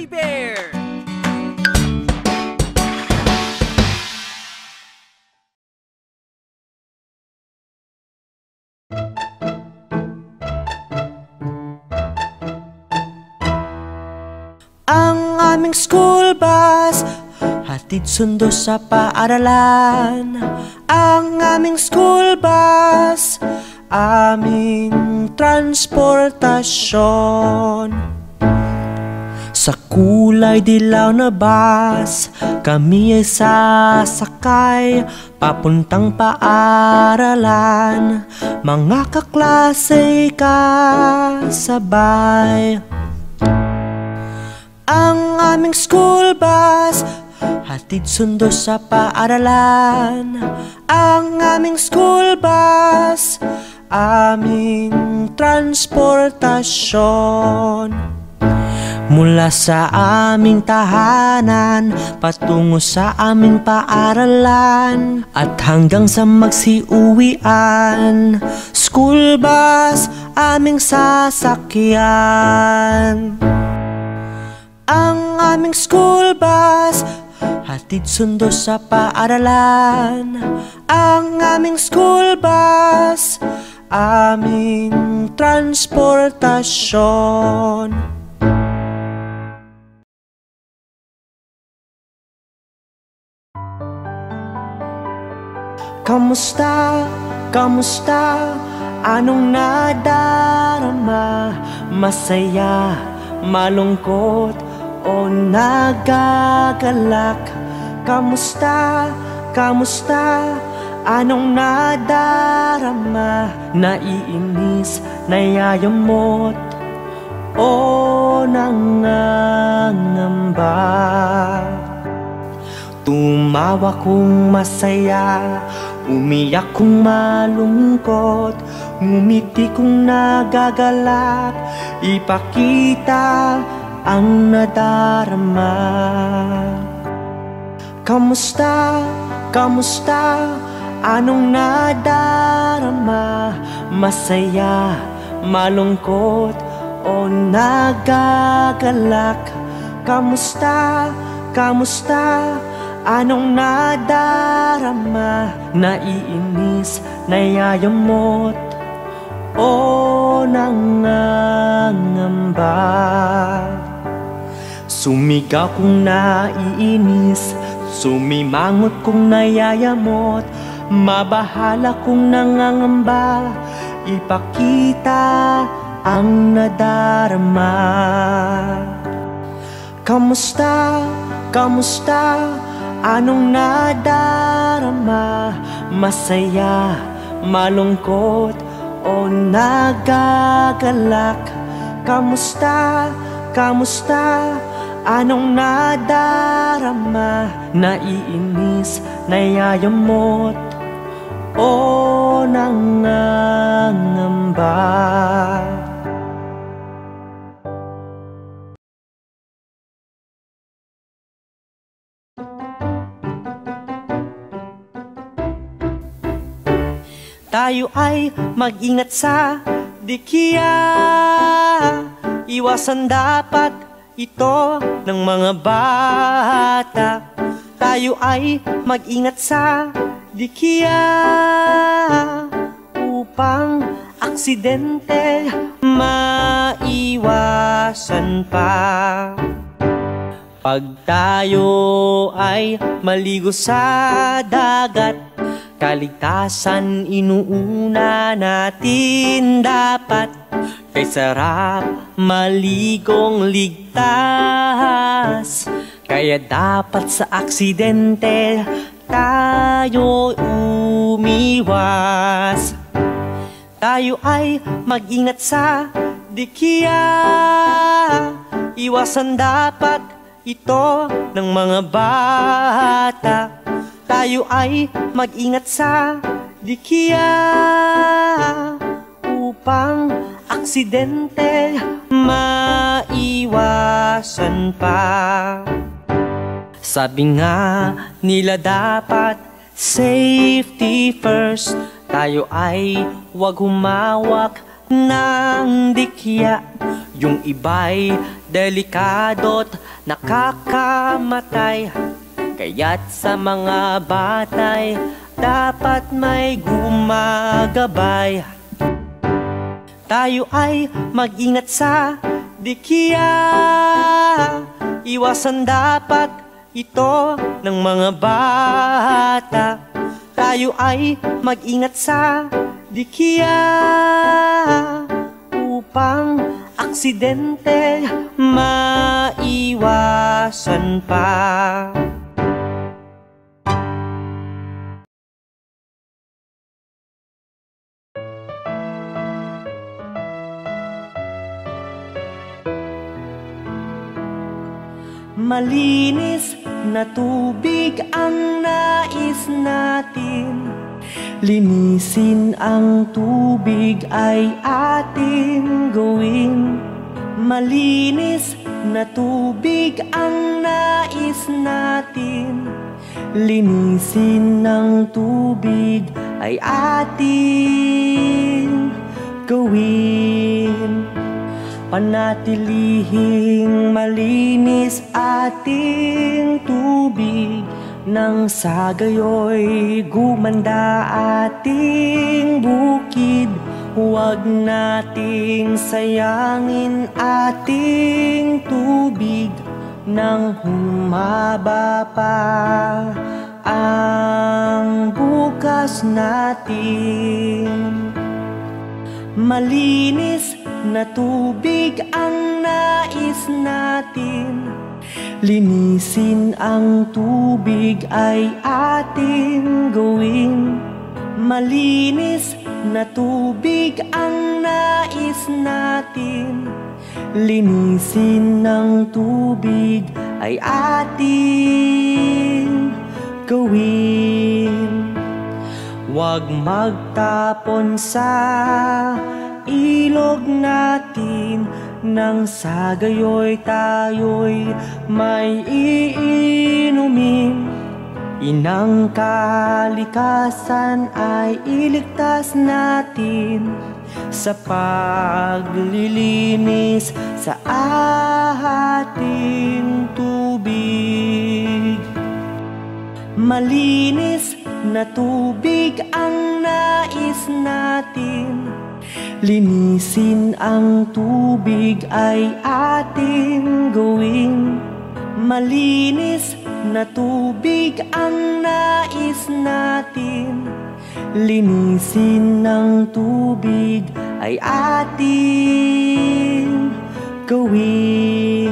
Fuzzy Bear! Ang aming school bus Hatid sundo sa paaralan Ang aming school bus Aming transportasyon Sa kulay dilaw na bus Kami ay sasakay Papuntang paaralan. Mga kaklase kasabay. Ang aming school bus Hatid sundo sa paaralan. Ang aming school bus Aming transportasyon Mula sa aming tahanan Patungo sa aming paaralan At hanggang sa magsiuwian School bus aming sasakyan. Ang aming school bus Hatid sundo sa paaralan. Ang aming school bus Aming transportasyon Kamusta, kamusta, anong nadarama? Masaya, malungkot o nagagalak? Kamusta, kamusta, anong nadarama? Naiinis, nayayamot o nangangamba? Tumawa kung masaya, umiyak kung malungkot Ngumiti kung nagagalak, ipakita ang nadarama. Kamusta, kamusta, anong nadarama? Masaya, malungkot o nagagalak? Kamusta, kamusta, anong nadarama Naiinis, nayayamot o nangangamba? Sumigaw kung naiinis Sumimangot kung nayayamot Mabahala kung nangangamba Ipakita ang nadarama. Kamusta, kamusta, anong nadarama? Masaya, malungkot o nagagalak? Kamusta, kamusta, anong nadarama? Naiinis, nayayamot o nangangamba Tayo ay mag-ingat sa dikiya. Iwasan dapat ito ng mga bata. Tayo ay mag-ingat sa dikiya Upang aksidente maiwasan pa. Pag tayo ay maligo sa dagat Kaligtasan inuuna natin dapat. Kay sarap maligong ligtas. Kaya dapat sa aksidente tayo umiwas. Tayo ay mag-ingat sa dikiya. Iwasan dapat ito ng mga bata tayo ay mag-ingat sa dikiya Upang aksidente maiwasan pa. Sabi nga nila dapat safety first. Tayo ay wag humawak ng dikya Yung iba'y delikado't nakakamatay Kaya't sa mga batay dapat may gumagabay. Tayo ay mag-ingat sa dikya Iwasan dapat ito ng mga bata. Tayo ay mag-ingat sa dikya Upang aksidente maiwasan pa Malinis na tubig ang nais natin. Linisin ang tubig ay ating gawin. Malinis na tubig ang nais natin. Linisin ng tubig ay ating gawin Panatilihing malinis ating tubig. Nang sa gayoy gumanda ating bukid Huwag nating sayangin ating tubig. Nang humaba pa ang bukas natin. Malinis na tubig ang nais natin. Linisin ang tubig ay ating gawin. Malinis na tubig ang nais natin. Linisin ng tubig ay ating gawin. Huwag magtapon sa ilog natin nang sa gayoy tayo'y may iinumin. Inang kalikasan ay iligtas natin Sa paglilinis sa ating tubig. Malinis na tubig ang nais natin. Linisin ang tubig ay ating gawin. Malinis na tubig ang nais natin. Linisin ng tubig ay ating gawin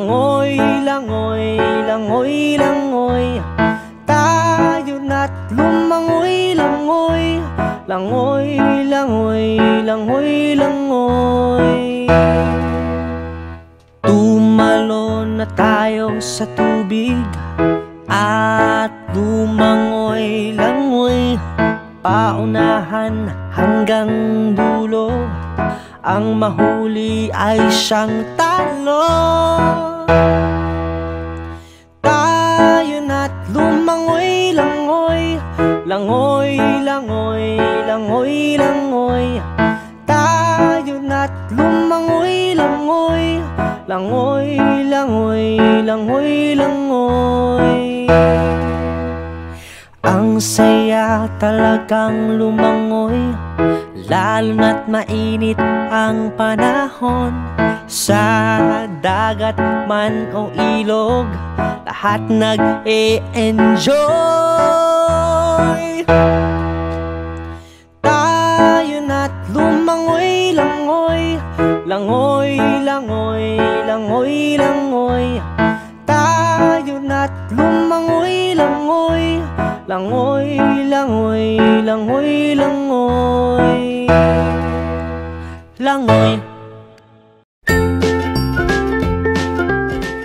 Langoy, langoy, langoy, langoy. Tayo na't lumangoy, langoy. Langoy, langoy, langoy, langoy. Tumalon na tayo sa tubig At lumangoy, langoy. Paunahan hanggang dulo. Ang mahuli ay siyang talo Tayo na't lumangoy, langoy Langoy, langoy, langoy, langoy Tayo na't lumangoy, langoy Langoy, langoy, langoy, langoy saya talagang lumangoy Lalo na't mainit ang panahon. Sa dagat man o ilog Lahat nag-e-enjoy. Tayo na't lumangoy, langoy Langoy, langoy, langoy, langoy Langoy, langoy, langoy, langoy Langoy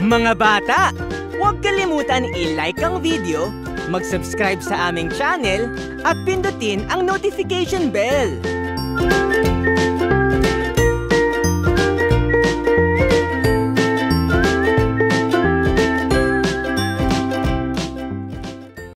Mga bata, huwag kalimutan i-like ang video mag-subscribe sa aming channel at pindutin ang notification bell.